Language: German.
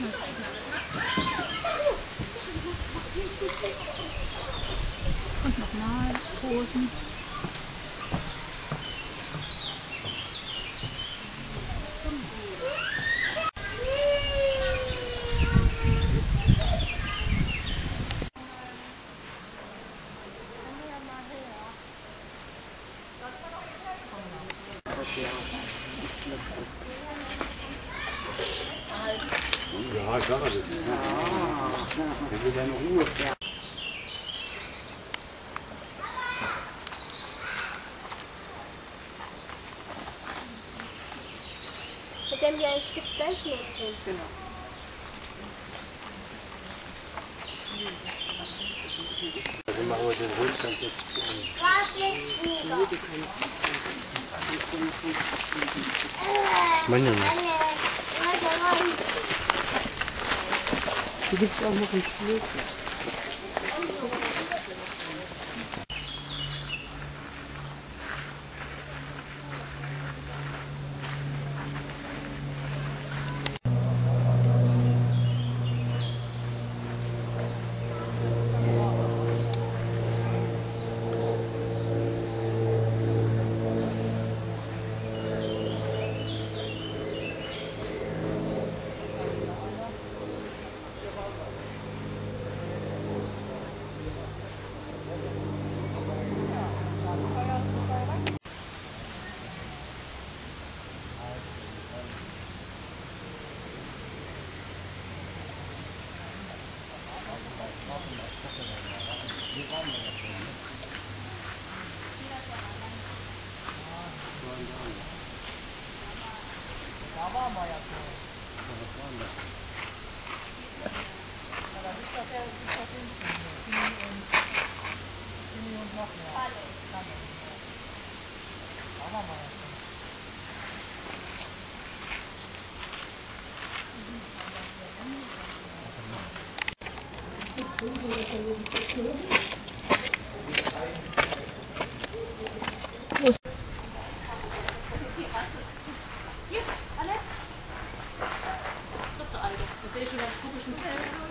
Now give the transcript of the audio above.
Und nochmal Posen. Okay. Ich sag das. Wenn wir deine Ruhe. Mit dem wir ein Stück Fleisch nehmen. Genau. Dann machen wir den Rundgang jetzt. Was wieder? Meine Hier gibt es auch noch ein Spiel. Tamam mı? Hier, Annette? ist der Alte. Das sehe ich schon ganz komischen Film.